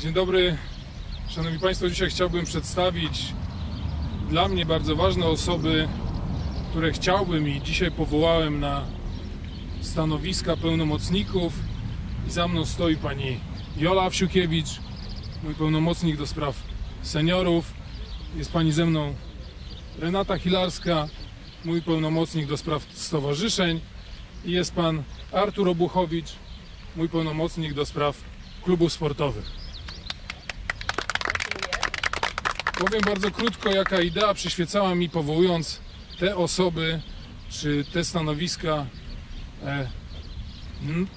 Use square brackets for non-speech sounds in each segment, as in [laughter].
Dzień dobry. Szanowni Państwo, dzisiaj chciałbym przedstawić dla mnie bardzo ważne osoby, które chciałbym i dzisiaj powołałem na stanowiska pełnomocników. I za mną stoi pani Jola Wsiukiewicz, mój pełnomocnik do spraw seniorów. Jest pani ze mną Renata Hilarska, mój pełnomocnik do spraw stowarzyszeń. I jest pan Artur Obuchowicz, mój pełnomocnik do spraw klubów sportowych. Powiem bardzo krótko, jaka idea przyświecała mi powołując te osoby czy te stanowiska e,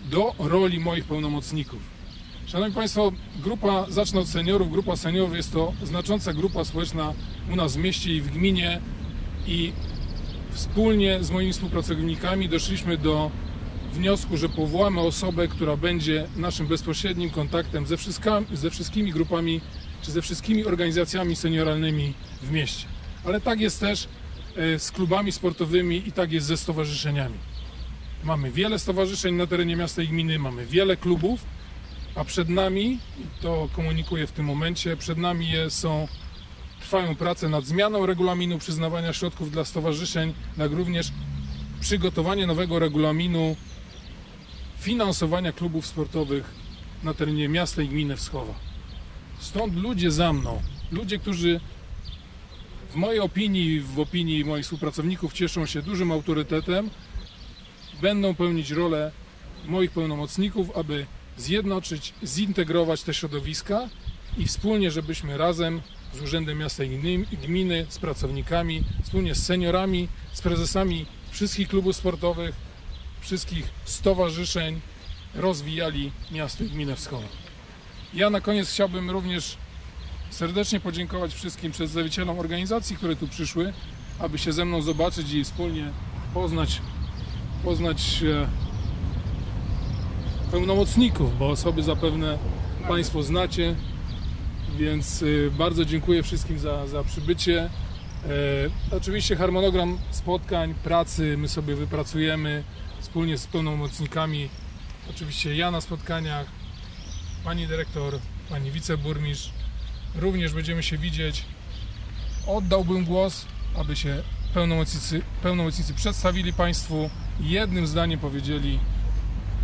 do roli moich pełnomocników. Szanowni Państwo, grupa, zacznę od seniorów, grupa seniorów jest to znacząca grupa społeczna u nas w mieście i w gminie i wspólnie z moimi współpracownikami doszliśmy do wniosku, że powołamy osobę, która będzie naszym bezpośrednim kontaktem ze ze wszystkimi grupami czy ze wszystkimi organizacjami senioralnymi w mieście. Ale tak jest też e, z klubami sportowymi i tak jest ze stowarzyszeniami. Mamy wiele stowarzyszeń na terenie miasta i gminy, mamy wiele klubów, a przed nami, to komunikuję w tym momencie, przed nami są trwają prace nad zmianą regulaminu przyznawania środków dla stowarzyszeń, jak również przygotowanie nowego regulaminu finansowania klubów sportowych na terenie miasta i gminy Wschowa. Stąd ludzie za mną, ludzie, którzy w mojej opinii w opinii moich współpracowników cieszą się dużym autorytetem, będą pełnić rolę moich pełnomocników, aby zjednoczyć, zintegrować te środowiska i wspólnie, żebyśmy razem z Urzędem Miasta i Gminy, z pracownikami, wspólnie z seniorami, z prezesami wszystkich klubów sportowych, wszystkich stowarzyszeń rozwijali miasto i gminę Wschowa. Ja na koniec chciałbym również serdecznie podziękować wszystkim przedstawicielom organizacji, które tu przyszły, aby się ze mną zobaczyć i wspólnie poznać, poznać e, pełnomocników, bo osoby zapewne Państwo znacie, więc y, bardzo dziękuję wszystkim za, za przybycie. E, oczywiście harmonogram spotkań, pracy my sobie wypracujemy wspólnie z pełnomocnikami. Oczywiście ja na spotkaniach, pani dyrektor, pani wiceburmistrz. Również będziemy się widzieć. Oddałbym głos, aby się pełnomocnicy, pełnomocnicy przedstawili Państwu i jednym zdaniem powiedzieli,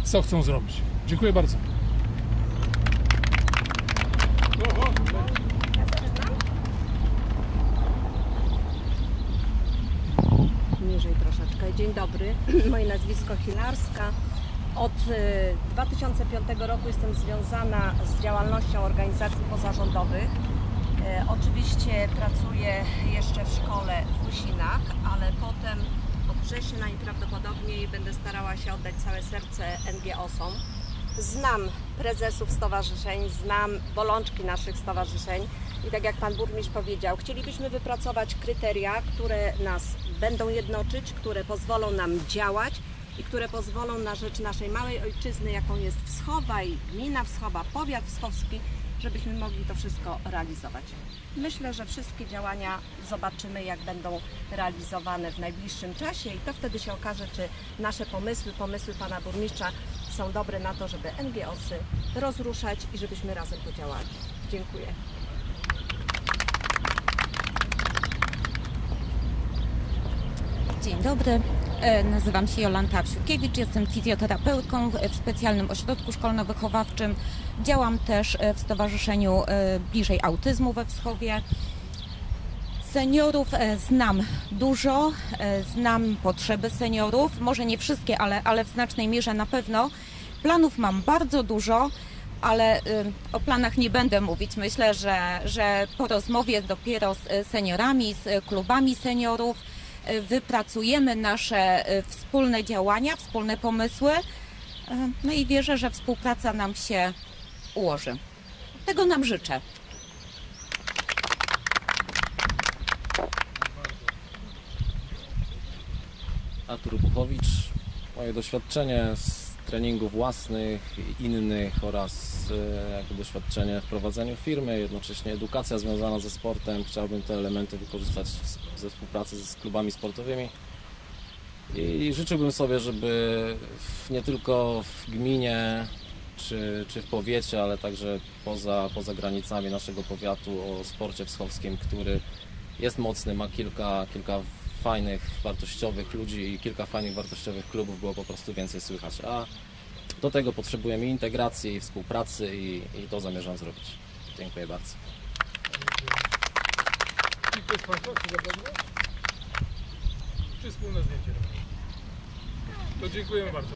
co chcą zrobić. Dziękuję bardzo. Niżej troszeczkę. Dzień dobry, [clears throat] moje nazwisko Hilarska. Od e, 2005 roku jestem związana z działalnością organizacji pozarządowych. E, Oczywiście pracuję jeszcze w szkole w Usinach, ale potem od września najprawdopodobniej będę starała się oddać całe serce NGO-som. Znam prezesów stowarzyszeń, znam bolączki naszych stowarzyszeń i tak jak Pan Burmistrz powiedział, chcielibyśmy wypracować kryteria, które nas będą jednoczyć, które pozwolą nam działać i które pozwolą na rzecz naszej małej ojczyzny, jaką jest Wschowa i gmina Wschowa, powiat wschowski, żebyśmy mogli to wszystko realizować. Myślę, że wszystkie działania zobaczymy, jak będą realizowane w najbliższym czasie i to wtedy się okaże, czy nasze pomysły, pomysły Pana Burmistrza są dobre na to, żeby NGO-sy rozruszać i żebyśmy razem podziałali. Dziękuję. Dzień dobry, E, nazywam się Jolanta Wsiukiewicz, jestem fizjoterapeutką w- specjalnym ośrodku szkolno-wychowawczym. Działam też e, w Stowarzyszeniu e, Bliżej Autyzmu we Wschowie. Seniorów e, znam dużo, e, znam potrzeby seniorów, może nie wszystkie, ale, ale w znacznej mierze na pewno. Planów mam bardzo dużo, ale y, o planach nie będę mówić. Myślę, że, że po rozmowie dopiero z e, seniorami, z e, klubami seniorów e, wypracujemy nasze e, wspólne działania, wspólne pomysły. E, No i wierzę, że współpraca nam się ułoży. Tego nam życzę. Artur Buchowicz. Moje doświadczenie z treningów własnych, innych oraz e, jakby doświadczenie w prowadzeniu firmy, jednocześnie edukacja związana ze sportem. Chciałbym te elementy wykorzystać ze współpracy z klubami sportowymi. I życzyłbym sobie, żeby nie tylko w gminie czy, czy w powiecie, ale także poza, poza granicami naszego powiatu o sporcie wschowskim, który jest mocny, ma kilka, kilka fajnych, wartościowych ludzi i kilka fajnych, wartościowych klubów było po prostu więcej słychać. A do tego potrzebujemy integracji i współpracy i, i to zamierzam zrobić. Dziękuję bardzo. I ktoś z Państwa głos? Czy wspólne zdjęcie? To dziękujemy bardzo.